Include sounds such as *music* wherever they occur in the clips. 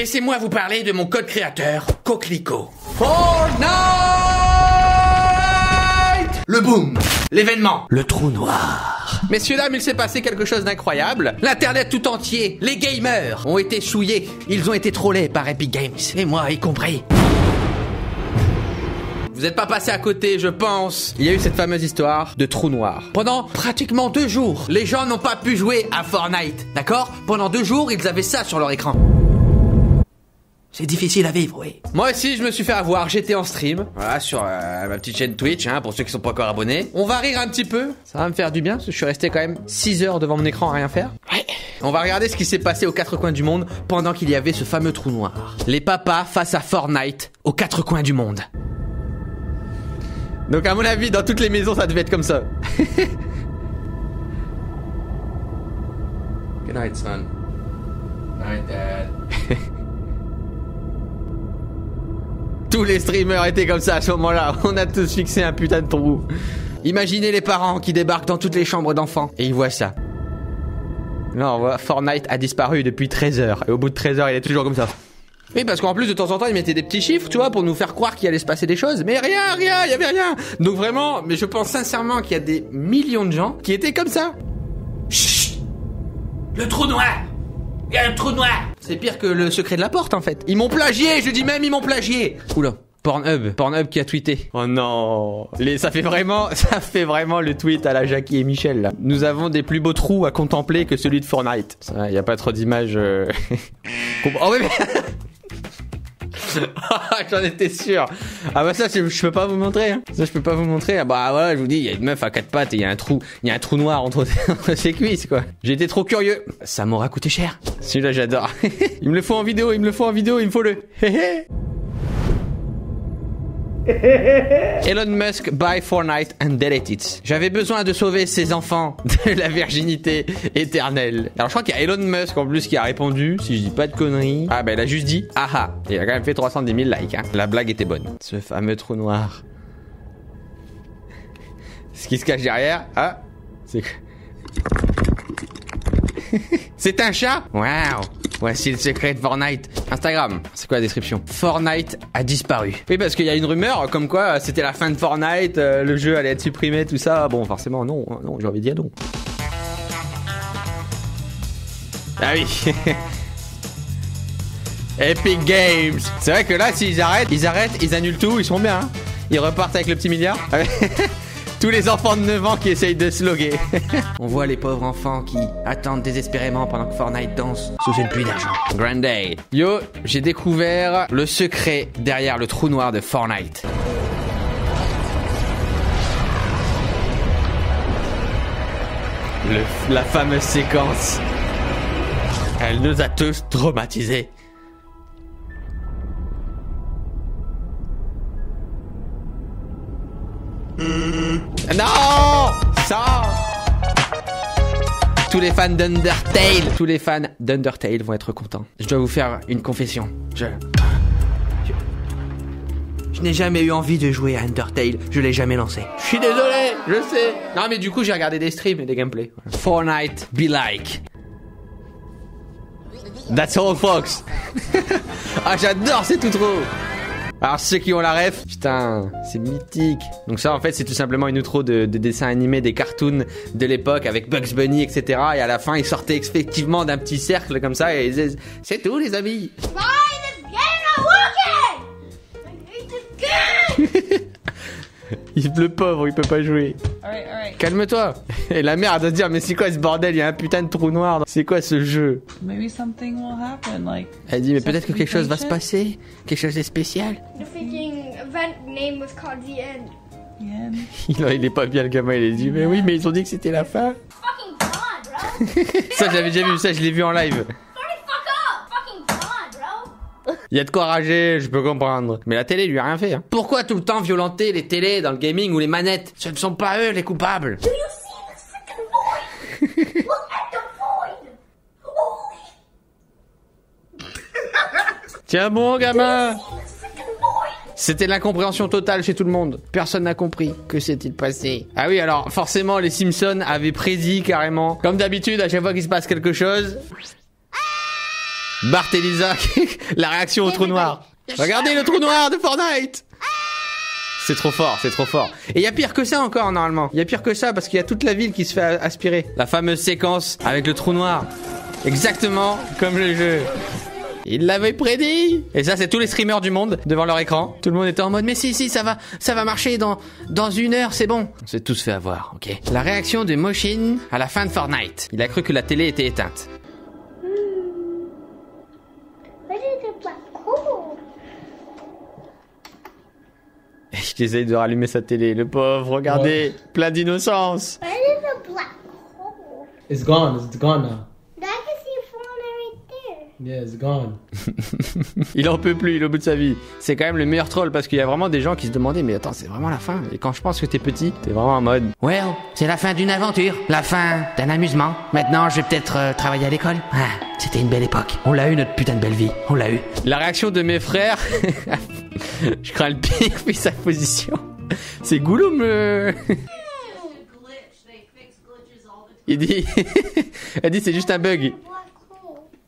Laissez-moi vous parler de mon code créateur, Coquelicot. Fortnite Le boom L'événement Le trou noir Messieurs, dames, il s'est passé quelque chose d'incroyable. L'internet tout entier, les gamers, ont été souillés. Ils ont été trollés par Epic Games. Et moi y compris. Vous n'êtes pas passé à côté, je pense. Il y a eu cette fameuse histoire de trou noir. Pendant pratiquement deux jours, les gens n'ont pas pu jouer à Fortnite. D'accord? Pendant deux jours, ils avaient ça sur leur écran. C'est difficile à vivre, oui. Moi aussi, je me suis fait avoir. J'étais en stream, voilà, sur euh, ma petite chaîne Twitch, hein, pour ceux qui sont pas encore abonnés. On va rire un petit peu. Ça va me faire du bien, parce que je suis resté quand même 6 heures devant mon écran à rien faire. Ouais. On va regarder ce qui s'est passé aux quatre coins du monde pendant qu'il y avait ce fameux trou noir. Les papas face à Fortnite aux quatre coins du monde. Donc à mon avis, dans toutes les maisons, ça devait être comme ça. *laughs* Good night, son. Night, dad. Tous les streamers étaient comme ça à ce moment-là. *laughs* On a tous fixé un putain de trou. Imaginez les parents qui débarquent dans toutes les chambres d'enfants et ils voient ça. Là, on Fortnite a disparu depuis 13 heures. Et au bout de 13 heures, il est toujours comme ça. Oui, parce qu'en plus, de temps en temps, ils mettaient des petits chiffres, tu vois, pour nous faire croire qu'il allait se passer des choses. Mais rien, rien, il y avait rien. Donc vraiment, mais je pense sincèrement qu'il y a des millions de gens qui étaient comme ça. Chut Le trou noir Il y a un trou noir C'est pire que le secret de la porte, en fait. Ils m'ont plagié, je dis même, ils m'ont plagié Oula. Pornhub, Pornhub qui a tweeté. Oh non, les, ça fait vraiment, *laughs* ça fait vraiment le tweet à la Jackie et Michel. Là. Nous avons des plus beaux trous à contempler que celui de Fortnite. Il y a pas trop d'images. Euh... *laughs* oh oui, mais... *laughs* *laughs* J'en étais sûr. Ah bah ça je, peux pas vous montrer. Hein. Ça je peux pas vous montrer. Ah bah voilà, je vous dis, il y a une meuf à quatre pattes et il y a un trou, il y a un trou noir entre, *laughs* ses cuisses quoi. Été trop curieux. Ça m'aura coûté cher. Celui-là j'adore. *laughs* il me le faut en vidéo, il me le faut en vidéo, il me faut le. *laughs* Elon Musk buy Fortnite and delete it. J'avais besoin de sauver ses enfants *laughs* de la virginité éternelle. Alors je crois qu'il y a Elon Musk en plus qui a répondu, si je dis pas de conneries. Ah bah il a juste dit ah ah. Il a quand même fait 310 000 likes. Hein. La blague était bonne. Ce fameux trou noir. Ce qui se cache derrière, ah, c'est *laughs* c'est un chat? Waouh Voici le secret de Fortnite. Instagram, c'est quoi la description Fortnite a disparu. Oui, parce qu'il y a une rumeur comme quoi euh, c'était la fin de Fortnite, euh, le jeu allait être supprimé, tout ça. Bon, forcément, non, non, j'ai envie de dire non. Ah oui *laughs* Epic Games C'est vrai que là, s'ils arrêtent, ils arrêtent, ils annulent tout, ils sont bien. Hein. ils repartent avec le petit milliard. *laughs* Tous les enfants de 9 ans qui essayent de se loguer. *laughs* On voit les pauvres enfants qui attendent désespérément pendant que Fortnite danse sous une pluie d'argent. Grand Day. Yo, j'ai découvert le secret derrière le trou noir de Fortnite. la fameuse séquence. Elle nous a tous traumatisés. Tous les fans d'Undertale, tous les fans d'Undertale vont être contents. Je dois vous faire une confession. Je... Je, n'ai jamais eu envie de jouer à Undertale. Je l'ai jamais lancé. Je suis désolé, je sais. Non mais du coup j'ai regardé des streams et des gameplays. Fortnite be like. That's all folks. *laughs* ah j'adore, c'est tout trop. Alors ceux qui ont la ref, putain, c'est mythique. Donc ça en fait c'est tout simplement une outro de, de dessins animés, des cartoons de l'époque avec Bugs Bunny, etc. Et à la fin ils sortaient effectivement d'un petit cercle comme ça et ils disaient c'est tout les amis. *laughs* Il, le pauvre, il peut pas jouer. Calme-toi. *laughs* Et la mère doit dire mais c'est quoi ce bordel? Il y a un putain de trou noir. C'est quoi ce jeu? Elle dit mais peut-être que quelque chose va se passer, quelque chose de spécial. il, *laughs* il est pas bien le gamin, il a dit mais oui mais ils ont dit que c'était la fin. *laughs* ça j'avais déjà vu ça, je l'ai vu en live. Il y a de quoi rager, je peux comprendre. Mais la télé lui a rien fait. Hein. Pourquoi tout le temps violenter les télés dans le gaming ou les manettes? Ce ne sont pas eux les coupables. *laughs* Tiens bon gamin c'était l'incompréhension totale chez tout le monde. Personne n'a compris. Que s'est-il passé Ah oui, alors forcément, les Simpsons avaient prédit carrément. Comme d'habitude, à chaque fois qu'il se passe quelque chose, Bart et Lisa, *laughs* la réaction au trou noir. Regardez le trou noir de Fortnite c'est trop fort, c'est trop fort. Et il y a pire que ça encore normalement. Il y a pire que ça parce qu'il y a toute la ville qui se fait aspirer. La fameuse séquence avec le trou noir. Exactement comme le jeu. Il l'avait prédit. Et ça, c'est tous les streamers du monde devant leur écran. Tout le monde était en mode, mais si, si, ça va, ça va marcher dans, dans une heure, c'est bon. On s'est tous fait avoir, ok? La réaction de Moshin à la fin de Fortnite. Il a cru que la télé était éteinte. Il essaye de rallumer sa télé, le pauvre, regardez, plein d'innocence. It's gone, it's gone now. Yeah, it's gone. *laughs* il en peut plus, il est au bout de sa vie. C'est quand même le meilleur troll parce qu'il y a vraiment des gens qui se demandaient mais attends, c'est vraiment la fin? Et quand je pense que t'es petit, t'es vraiment en mode Well, c'est la fin d'une aventure, la fin d'un amusement. Maintenant, je vais peut-être euh, travailler à l'école. Ah, c'était une belle époque. On l'a eu notre putain de belle vie. On l'a eu. La réaction de mes frères, *laughs* *laughs* je crains le pire *laughs* puis sa position. C'est Goulum le... Il dit, *laughs* elle dit c'est juste un bug.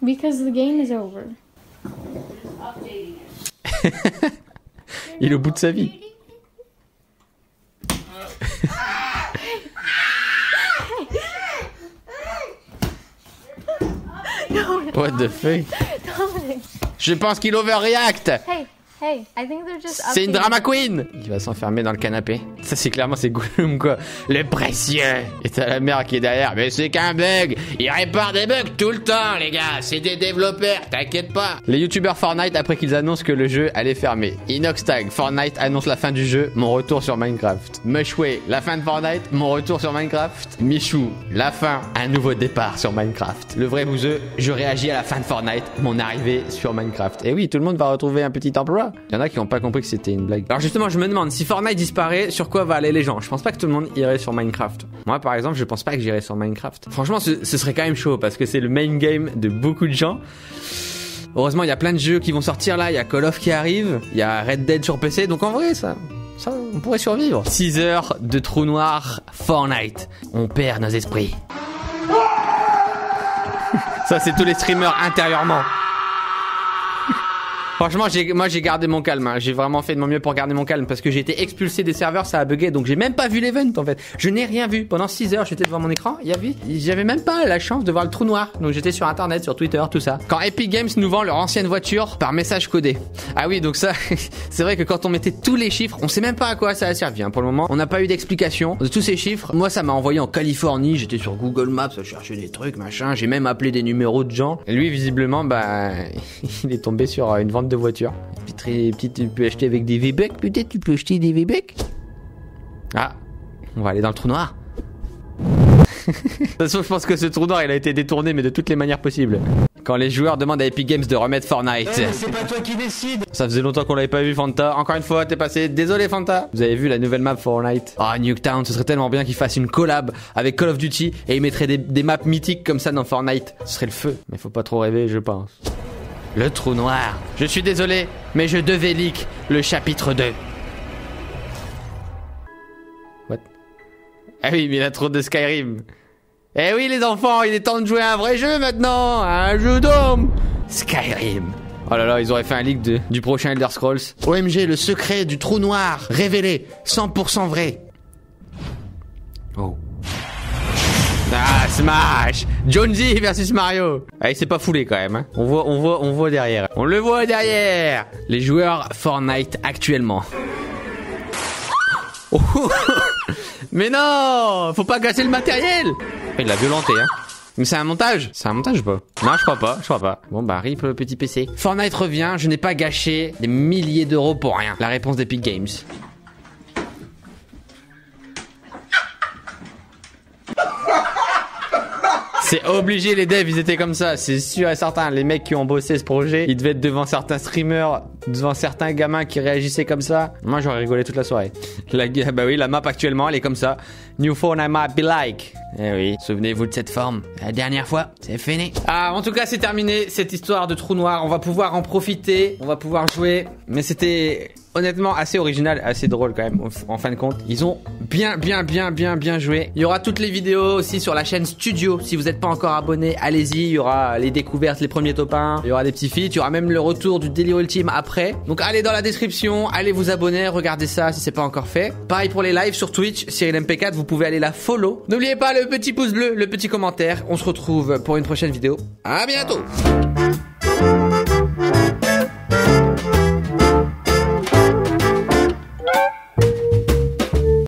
Because the game is over. Il est au bout de sa vie. What the fuck? Je pense qu'il overreact. Hey, c'est une drama queen Il va s'enfermer dans le canapé. Ça, c'est clairement, c'est Gollum, quoi. Le précieux Et t'as la mère qui est derrière. Mais c'est qu'un bug Il répare des bugs tout le temps, les gars C'est des développeurs, t'inquiète pas Les youtubeurs Fortnite, après qu'ils annoncent que le jeu allait fermer. Inoxtag, Fortnite annonce la fin du jeu, mon retour sur Minecraft. Mushway, la fin de Fortnite, mon retour sur Minecraft. Michou, la fin, un nouveau départ sur Minecraft. Le vrai bouseux, je réagis à la fin de Fortnite, mon arrivée sur Minecraft. Et oui, tout le monde va retrouver un petit emploi. Il y en a qui n'ont pas compris que c'était une blague. Alors justement, je me demande si Fortnite disparaît, sur quoi va aller les gens Je pense pas que tout le monde irait sur Minecraft. Moi, par exemple, je pense pas que j'irai sur Minecraft. Franchement, ce, serait quand même chaud parce que c'est le main game de beaucoup de gens. Heureusement, il y a plein de jeux qui vont sortir là. Il y a Call of qui arrive, il y a Red Dead sur PC. Donc en vrai, ça, ça, on pourrait survivre. 6 heures de trou noir Fortnite. On perd nos esprits. ça, c'est tous les streamers intérieurement. Franchement, moi j'ai gardé mon calme. Hein. J'ai vraiment fait de mon mieux pour garder mon calme parce que j'ai été expulsé des serveurs, ça a bugué. Donc j'ai même pas vu l'event en fait. Je n'ai rien vu. Pendant 6 heures, j'étais devant mon écran. J'avais même pas la chance de voir le trou noir. Donc j'étais sur internet, sur Twitter, tout ça. Quand Epic Games nous vend leur ancienne voiture par message codé. Ah oui, donc ça, *laughs* c'est vrai que quand on mettait tous les chiffres, on sait même pas à quoi ça a servi. Hein. Pour le moment, on n'a pas eu d'explication de tous ces chiffres. Moi, ça m'a envoyé en Californie. J'étais sur Google Maps, à chercher des trucs, machin. J'ai même appelé des numéros de gens. Lui, visiblement, bah, *laughs* il est tombé sur une vente de voiture très petit, tu peux acheter avec des V-Bucks, peut-être? Tu peux acheter des V-Bucks? Ah, on va aller dans le trou noir. *laughs* de toute façon, je pense que ce trou noir, il a été détourné, mais de toutes les manières possibles. Quand les joueurs demandent à Epic Games de remettre Fortnite. Eh, c'est pas toi qui décide. Ça faisait longtemps qu'on l'avait pas vu, Fanta. Encore une fois, t'es passé. Désolé, Fanta. Vous avez vu la nouvelle map Fortnite? Ah, oh, Nuketown, ce serait tellement bien qu'ils fassent une collab avec Call of Duty et ils mettraient des, des maps mythiques comme ça dans Fortnite. Ce serait le feu. Mais faut pas trop rêver, je pense. Le trou noir. Je suis désolé, mais je devais leak le chapitre 2. What? Ah oui, mais il a de Skyrim. Eh oui, les enfants, il est temps de jouer à un vrai jeu maintenant Un jeu d'homme Skyrim. Oh là là, ils auraient fait un leak du prochain Elder Scrolls. OMG, le secret du trou noir, révélé, 100% vrai. Oh. Smash Jonesy versus Mario Ah, il s'est pas foulé quand même. Hein. On voit, on voit, on voit derrière. On le voit derrière Les joueurs Fortnite actuellement. *laughs* Mais non Faut pas casser le matériel Il l'a violenté, hein. Mais c'est un montage C'est un montage ou pas? Non, je crois pas, je crois pas. Bon bah, rip le petit PC. Fortnite revient, je n'ai pas gâché des milliers d'euros pour rien. La réponse d'Epic Games. C'est obligé, les devs, ils étaient comme ça, c'est sûr et certain. Les mecs qui ont bossé ce projet, ils devaient être devant certains streamers, devant certains gamins qui réagissaient comme ça. Moi, j'aurais rigolé toute la soirée. La, bah oui, la map actuellement, elle est comme ça. New phone I might be like. Eh oui, souvenez-vous de cette forme. La dernière fois, c'est fini. Ah, en tout cas, c'est terminé cette histoire de trou noir. On va pouvoir en profiter, on va pouvoir jouer. Mais c'était honnêtement assez original, assez drôle quand même. En fin de compte, ils ont bien, bien, bien, bien, bien joué. Il y aura toutes les vidéos aussi sur la chaîne Studio. Si vous n'êtes pas encore abonné, allez-y. Il y aura les découvertes, les premiers top 1. Il y aura des petits feats. Il y aura même le retour du délire ultime après. Donc allez dans la description, allez vous abonner, regardez ça si c'est pas encore fait. Pareil pour les lives sur Twitch, Cyril MP4, vous pouvez aller la follow. N'oubliez pas le petit pouce bleu, le petit commentaire. On se retrouve pour une prochaine vidéo. À bientôt.